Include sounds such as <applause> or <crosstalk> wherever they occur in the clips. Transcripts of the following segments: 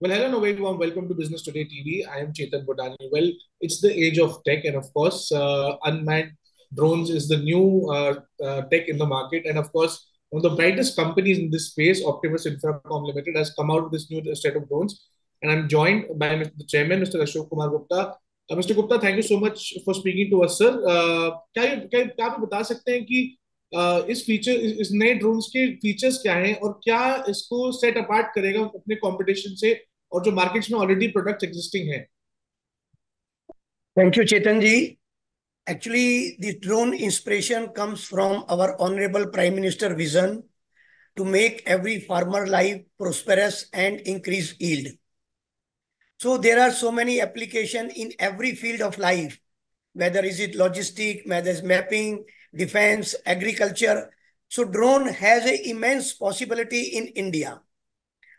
Well, hello, everyone. very warm welcome to Business Today TV. I am Chetan Bhutani. Well, it's the age of tech, and of course, uh, unmanned drones is the new uh, uh, tech in the market. And of course, one of the brightest companies in this space, Optiemus Infracom Limited, has come out with this new set of drones. And I'm joined by Mr. the chairman, Mr. Ashok Kumar Gupta. Uh, Mr. Gupta, thank you so much for speaking to us, sir. Uh, Can you आप बता सकते हैं कि इस feature इस नए drones के features क्या हैं और क्या इसको सेट अपार्ट करेगा अपने और जो मार्केट्स में ऑलरेडी प्रोडक्ट्स एग्जिस्टिंग है thank you Chetan ji Actually, this drone inspiration comes from our Honorable Prime Minister vision to make every farmer life prosperous and increase yield. So there are so many applications in every field of life, whether is it logistic, whether it's mapping, defense, agriculture. So drone has an immense possibility in India.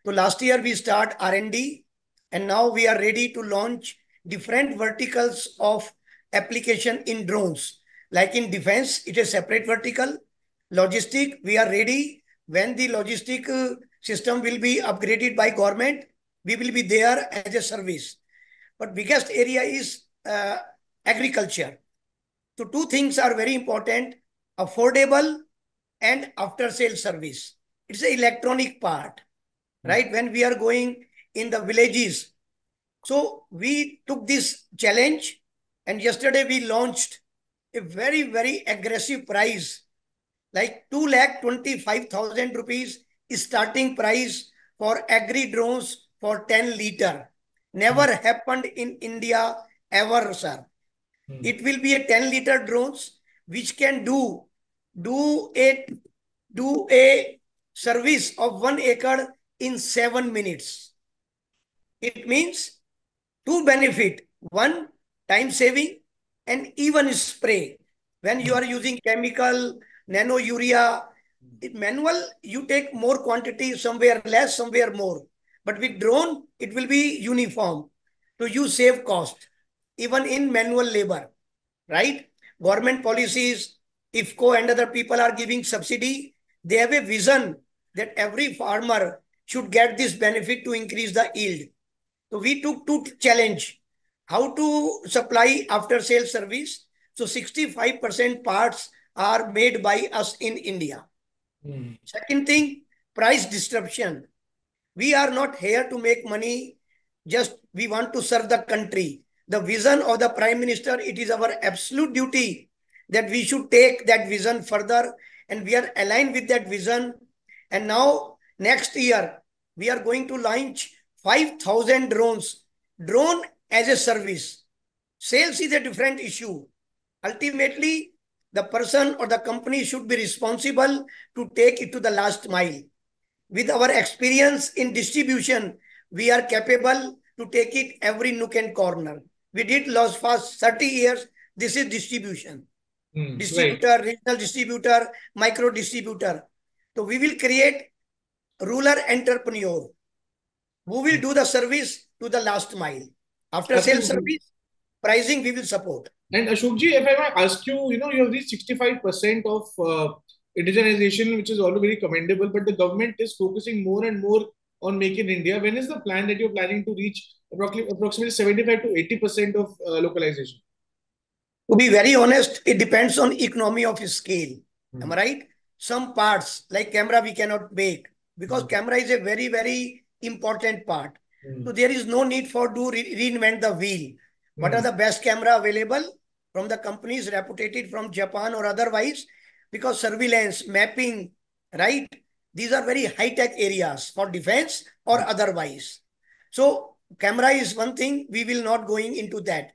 So last year we start R&D and now we are ready to launch different verticals of application in drones. Like in defense, it is separate vertical. Logistic, we are ready. When the logistic uh, system will be upgraded by government, we will be there as a service. But biggest area is uh, agriculture. So two things are very important, affordable and after sale service. It's the electronic part, right? When we are going in the villages. So we took this challenge and yesterday we launched a very, very aggressive price, like 2 lakh 25,000 rupees starting price for agri drones for 10 liter. Never mm. happened in India ever, sir. Mm. It will be a 10 liter drones which can do do a do a service of one acre in seven minutes. It means two benefit. One, time saving and even spray. When you are using chemical, nano urea, manual, you take more quantity, somewhere less, somewhere more. But with drone, it will be uniform. So you save cost, even in manual labor, right? Government policies, IFFCO and other people are giving subsidy. They have a vision that every farmer should get this benefit to increase the yield. So we took two challenge how to supply after sale service. So 65% parts are made by us in India. Mm. Second thing, price disruption. We are not here to make money. Just we want to serve the country. The vision of the prime minister, it is our absolute duty that we should take that vision further and we are aligned with that vision. And now next year, we are going to launch 5,000 drones. Drone as a service. Sales is a different issue. Ultimately, the person or the company should be responsible to take it to the last mile. With our experience in distribution, we are capable to take it every nook and corner. We did last past 30 years. This is distribution. Mm, distributor, right. regional distributor, micro distributor. So we will create rural entrepreneur who will do the service to the last mile. After sales service, pricing we will support. And Ashokji, if I might ask you, you know, you have reached 65% of uh, indigenization, which is also very commendable, but the government is focusing more and more on Make in India. When is the plan that you're planning to reach approximately 75 to 80% of uh, localization? To be very honest, it depends on economy of scale. Hmm. Am I right? Some parts like camera we cannot make because hmm. camera is a very, very important part. Mm. So there is no need for to re reinvent the wheel. Mm. What are hmm. the best camera available from the companies reputed from Japan or otherwise? Because surveillance, mapping, right? These are very high-tech areas for defense or hmm. otherwise. So camera is one thing. We will not going into that.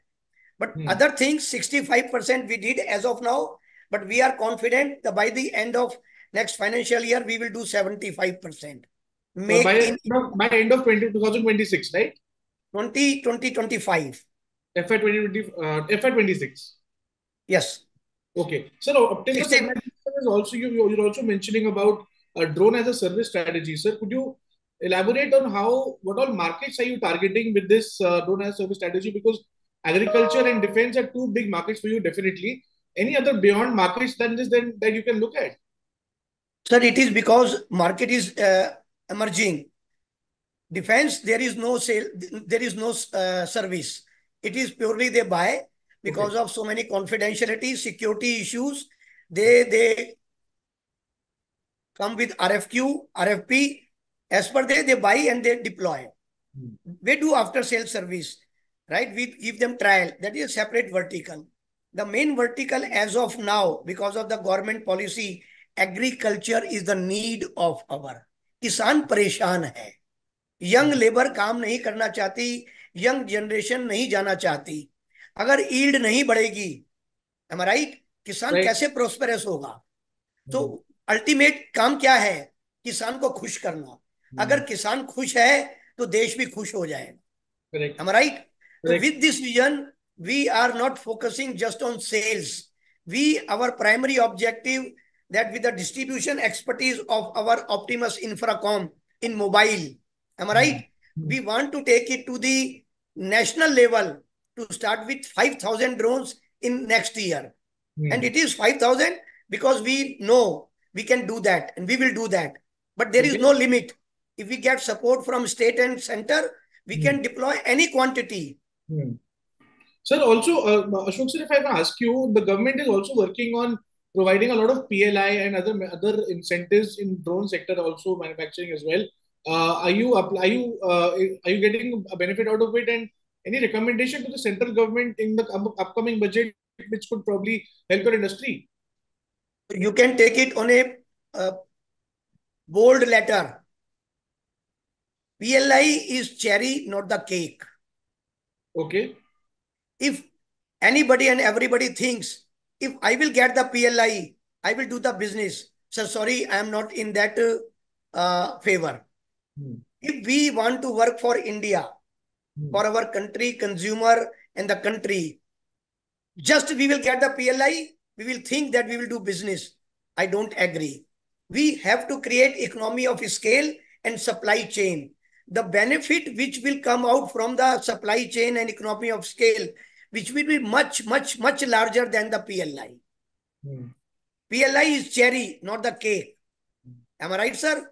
But mm. other things, 65% we did as of now. But we are confident that by the end of next financial year, we will do 75% make by, in, by end of 20, 2026, right? 20, 2025. FY 2020, uh, FY 26. Yes. Okay. So Optiemus is also you you're also mentioning about a drone as a service strategy. Sir, could you elaborate on how what all markets are you targeting with this uh, drone as a service strategy? Because agriculture and defense are two big markets for you, definitely. Any other beyond markets than this then that you can look at? Sir, it is because market is uh, emerging. Defense, there is no sale, there is no uh, service. It is purely they buy because okay. of so many confidentiality, security issues. They they come with RFQ, RFP. As per they, they buy and they deploy. Hmm. We do after sale service, right? We give them trial. That is a separate vertical. The main vertical as of now, because of the government policy, agriculture is the need of our. किसान परेशान है। Young labour काम नहीं करना चाहती young generation नहीं जाना चाहती। अगर ईल्ड नहीं बढ़ेगी राइट किसान. कैसे प्रोस्पेरस होगा? तो अल्टीमेट. काम क्या है? किसान को खुश करना। Hmm. अगर किसान खुश है तो देश भी खुश हो जाएगा। Right with this vision we are not focusing just on sales we our primary objective that with the distribution expertise of our Optiemus Infracom in mobile, am I right? Mm-hmm. We want to take it to the national level to start with 5,000 drones in next year. Mm-hmm. And it is 5,000 because we know we can do that and we will do that. But there is no limit. If we get support from state and center, we can deploy any quantity. Hmm. Sir, also, uh, Ashok sir, if I ask you, the government is also working on providing a lot of PLI and other other incentives in drone sector, also manufacturing as well. Uh, are you are you uh, are you getting a benefit out of it? And any recommendation to the central government in the upcoming budget, which could probably help your industry? You can take it on a uh, bold letter. PLI is cherry, not the cake. Okay if anybody and everybody thinks, if I will get the PLI, I will do the business. So sorry, I am not in that uh, favor. Hmm. If we want to work for India, hmm. for our country, consumer and the country, just we will get the PLI, we will think that we will do business. I don't agree. We have to create economy of scale and supply chain the benefit which will come out from the supply chain and economy of scale, which will be much, much, much larger than the PLI. Hmm. PLI is cherry, not the cake. Am I right, sir?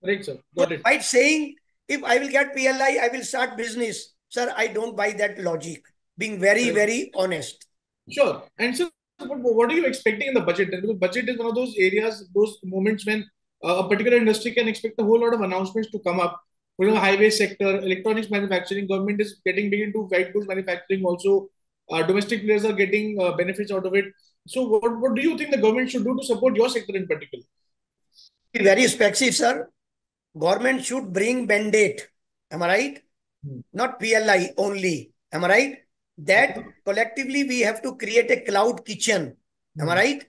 Right, sir. Got it. By saying, if I will get PLI, I will start business. Sir, I don't buy that logic. Being very, right. very honest. Sure. And so, what are you expecting in the budget? The budget is one of those areas, those moments when uh, a particular industry can expect a whole lot of announcements to come up you know, highway sector, electronics manufacturing, government is getting big into white goods manufacturing also. Uh, domestic players are getting uh, benefits out of it. So, what, what do you think the government should do to support your sector in particular? Very specific, sir. Government should bring mandate. Am I right? Hmm. Not PLI only. Am I right? That collectively we have to create a cloud kitchen. Am I hmm. right?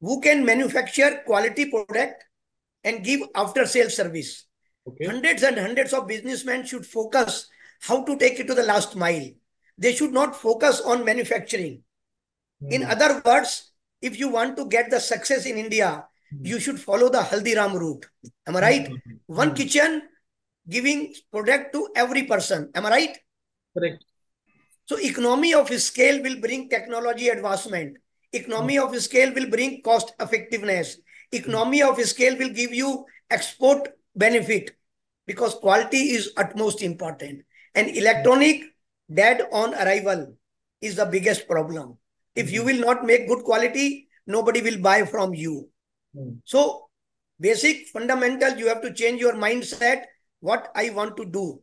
Who can manufacture quality product and give after sales service? Okay. Hundreds and hundreds of businessmen should focus how to take it to the last mile. They should not focus on manufacturing. Mm. In other words, if you want to get the success in India, mm. you should follow the Haldiram route. Am I right? Mm. One kitchen giving product to every person. Am I right? Correct. So economy of scale will bring technology advancement. Economy mm. of scale will bring cost effectiveness. Economy of scale will give you export benefit because quality is utmost important. And electronic dead on arrival is the biggest problem. If you will not make good quality, nobody will buy from you. Mm. So basic fundamental, you have to change your mindset, what I want to do.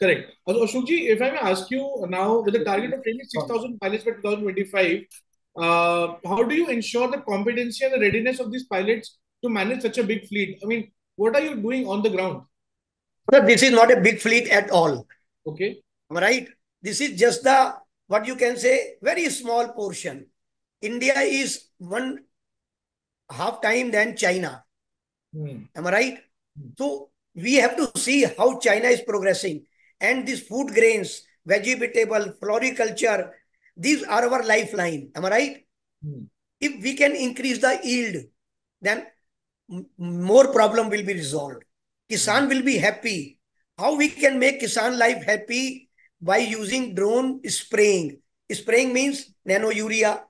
Correct. Also, Ashokji, if I may ask you now, with the target of training 6,000 pilots by 2025, uh, how do you ensure the competency and the readiness of these pilots to manage such a big fleet? I mean, what are you doing on the ground? But this is not a big fleet at all. Okay. Right? This is just the, what you can say, very small portion. India is one half time than China. Hmm. Am I right? Hmm. So we have to see how China is progressing. And these food grains, vegetable, floriculture, these are our lifeline. Am I right? Hmm. If we can increase the yield, then more problem will be resolved. Kisan will be happy. How we can make Kisan life happy? By using drone spraying. Spraying means nano urea,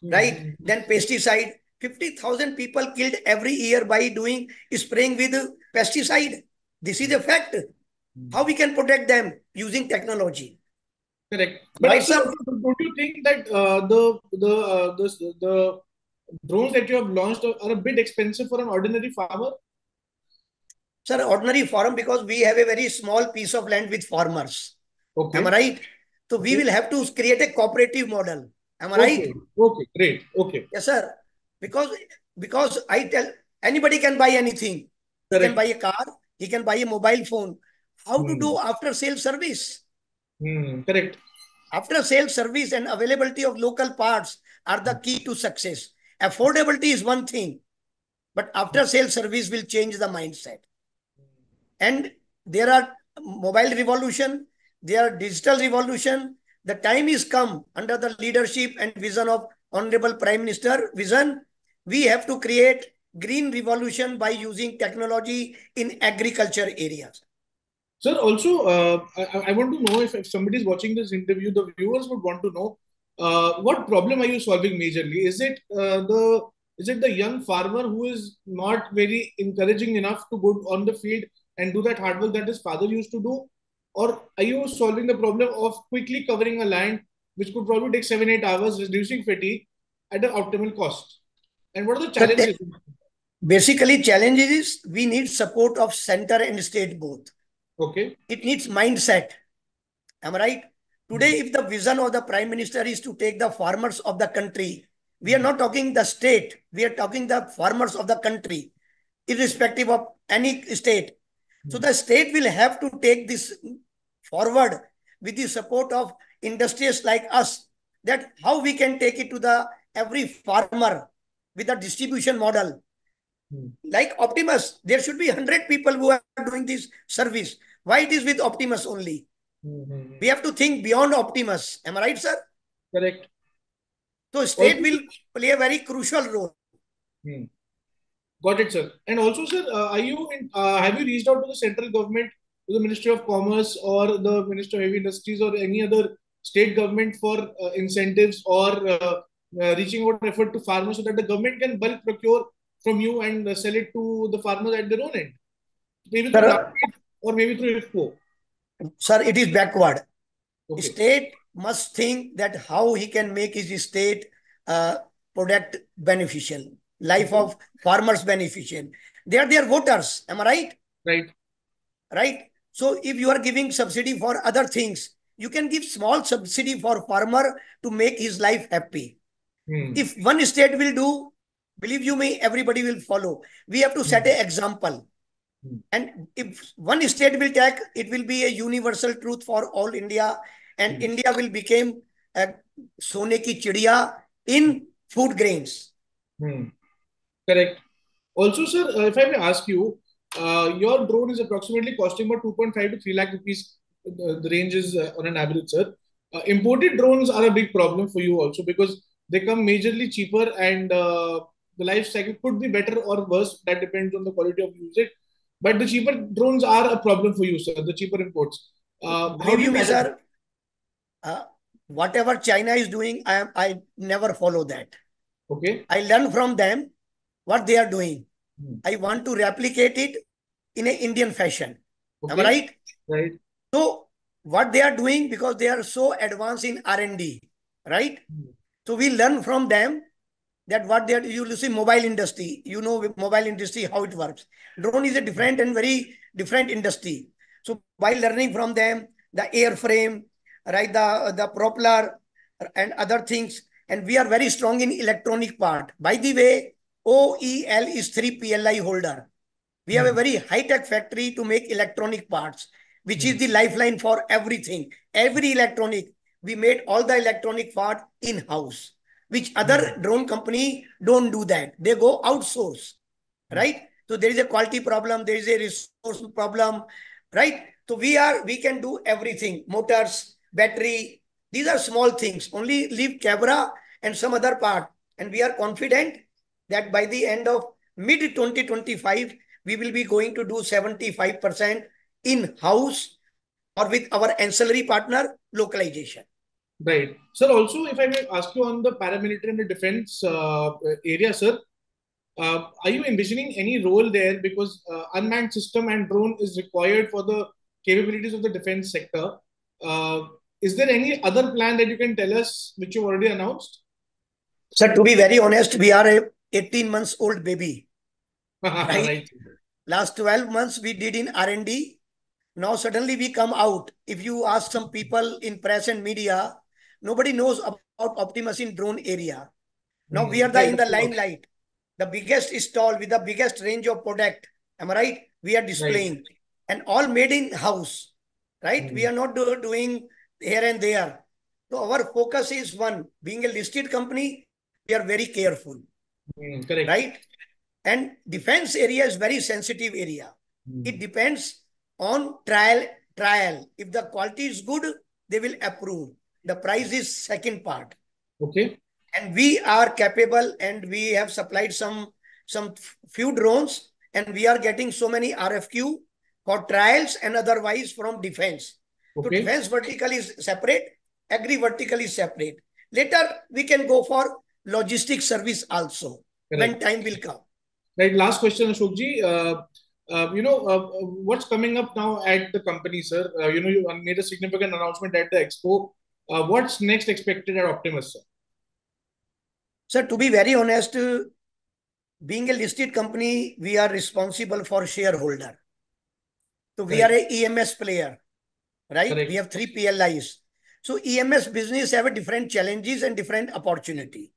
mm-hmm. right? Then pesticide. 50,000 people killed every year by doing spraying with pesticide. This is a fact. Hmm. How we can protect them using technology. Correct. But right, sir, don't you think that uh, the the, uh, the the drones that you have launched are a bit expensive for an ordinary farmer? Sir, ordinary farm because we have a very small piece of land with farmers. Okay. Am I right? So we okay. will have to create a cooperative model. Am I okay. right? Okay, great. Okay. Yes, sir. Because because I tell anybody can buy anything. Correct. He can buy a car, he can buy a mobile phone. How hmm. to do after sale service? Hmm. Correct. After sale service and availability of local parts are the key to success. Affordability is one thing, but after sale service will change the mindset. And there are mobile revolution, there are digital revolution. The time is come under the leadership and vision of Honorable Prime Minister vision. We have to create green revolution by using technology in agriculture areas. Sir, also, uh, I, I, want to know if, if somebody is watching this interview, the viewers would want to know uh, what problem are you solving majorly? Is it uh, the is it the young farmer who is not very encouraging enough to go on the field and do that hard work that his father used to do? Or are you solving the problem of quickly covering a land which could probably take seven, eight hours, reducing fatigue at an optimal cost? And what are the challenges? Basically, challenges is we need support of center and state both. Okay. It needs mindset. Am I right? Today, if the vision of the prime minister is to take the farmers of the country, we are not talking the state, we are talking the farmers of the country, irrespective of any state. So the state will have to take this forward with the support of industries like us, that how we can take it to the every farmer with a distribution model. Hmm. Like Optiemus, there should be 100 people who are doing this service. Why it is with Optiemus only? Hmm. We have to think beyond Optiemus. Am I right, sir? Correct. So state will play a very crucial role. Hmm. Got it, sir. And also, sir, uh, are you in, uh, have you reached out to the central government, to the Ministry of Commerce or the Ministry of Heavy Industries or any other state government for uh, incentives or uh, uh, reaching out effort to farmers so that the government can bulk procure from you and uh, sell it to the farmers at their own end? Maybe through sir, or maybe through IFFCO. Sir, it is backward. Okay. State must think that how he can make his state product beneficial life of farmers beneficial. They are their voters. Am I right? Right. Right. So if you are giving subsidy for other things, you can give small subsidy for farmer to make his life happy. Hmm. If one state will do, believe you me, everybody will follow. We have to set hmm. an example. Hmm. And if one state will take, it will be a universal truth for all India. And hmm. India will become a sone ki chidiya in food grains. Correct. Also, sir, uh, if I may ask you, uh, your drone is approximately costing about 2.5 to 3 lakh rupees. Uh, the range is uh, on an average, sir. Uh, imported drones are a big problem for you also because they come majorly cheaper and uh, the life cycle could be better or worse. That depends on the quality of usage. But the cheaper drones are a problem for you, sir. The cheaper imports. How do you measure? whatever China is doing, I I never follow that. Okay. I learn from them what they are doing. Hmm. I want to replicate it in an Indian fashion. Okay. Am I right? Right. So what they are doing because they are so advanced in R&D, right? Hmm. So we learn from them that what they are, you see mobile industry, you know mobile industry, how it works. Drone is a different and very different industry. So by learning from them, the airframe, right, the, the propeller and other things, and we are very strong in electronic part. By the way, OEL is 3 PLI holder. We have a hmm. very high-tech factory to make electronic parts, which is the lifeline for everything. Every electronic, we made all the electronic part in-house, which other mm. drone company don't do that. They go outsource, hmm. right? So there is a quality problem, there is a resource problem, right? So we are, we can do everything, motors, battery, these are small things. Only leave camera and some other part. And we are confident that by the end of mid 2025, we will be going to do 75% in-house or with our ancillary partner localization. Right. Sir, also, if I may ask you on the paramilitary and the defense uh, area, sir, uh, are you envisioning any role there? Because uh, unmanned system and drone is required for the capabilities of the defense sector. Uh, is there any other plan that you can tell us which you've already announced? Sir, to be very honest, we are a 18 months old baby. <laughs> right? right. Last 12 months we did in R&D. Now suddenly we come out. If you ask some people in press and media, nobody knows about Optiemus in drone area. Now mm, we are the in the limelight the biggest stall with the biggest range of product. Am I right? We are displaying right. and all made in house, right? Mm. We hmm. are not do, doing here and there. So our focus is one, being a listed company, we are very careful. Mm, correct. Right? And defense area is very sensitive area. Mm. It depends on trial, trial. If the quality is good, they will approve. The price is second part. Okay and we are capable and we have supplied some some few drones and we are getting so many RFQ for trials and otherwise from defense. Okay. So defense vertical is separate, agri vertical is separate. Later we can go for logistic service also Correct. when time will come. Right. Last question, Ashokji. Uh, uh, you know, uh, what's coming up now at the company, sir? Uh, you know, you made a significant announcement at the expo. Uh, what's next expected at Optiemus, sir? Sir, to be very honest, being a listed company, we are responsible for shareholder. So we are a EMS player, right? Correct. We have three PLIs. So EMS business have a different challenges and different opportunity.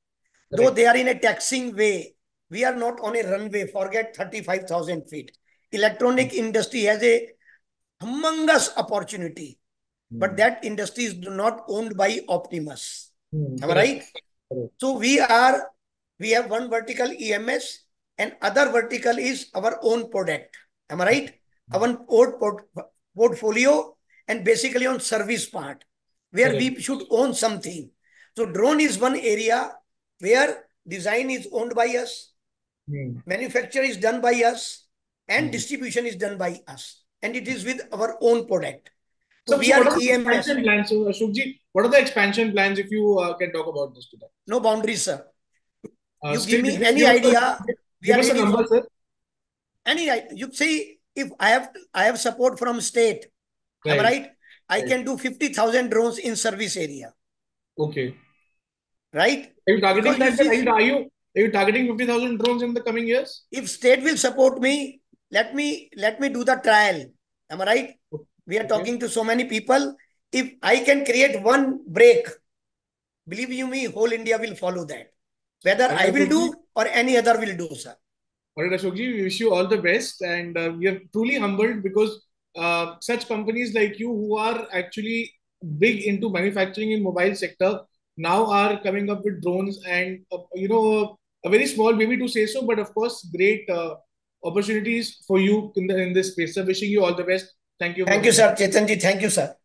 Correct. Though they are in a taxing way, we are not on a runway, forget 35,000 feet. Electronic mm. industry has a humongous opportunity, mm. but that industry is not owned by Optiemus. Mm. Am I right? So we are, we have one vertical EMS and other vertical is our own product. Am I right? Our own port portfolio and basically on service part where we should own something. So drone is one area where design is owned by us, mm. manufacture is done by us, and mm. distribution is done by us. And it is with our own product. So, so we are EMS. Plans? So, Ashokji, what are the expansion plans if you uh, can talk about this today? No boundaries, sir. Uh, you give me any idea. Give us a number, sir. Any you see, if I have I have support from state, right? I right? I right. can do fifty thousand drones in service area. Okay. Right? Are you targeting that? See, are you are you targeting fifty thousand drones in the coming years? If state will support me, let me let me do the trial. Am I right? We are okay. talking to so many people. If I can create one break, believe you me, whole India will follow that. Whether. I will do or any other will do, sir. All right, Ashokji, we wish you all the best. And uh, we are truly humbled because uh, such companies like you who are actually big into manufacturing in mobile sector now are coming up with drones and, uh, you know, a very small baby to say so, but of course, great uh, opportunities for you in, the, in this space. So wishing you all the best. Thank you. Thank you, sir. Chetanji, thank you, sir.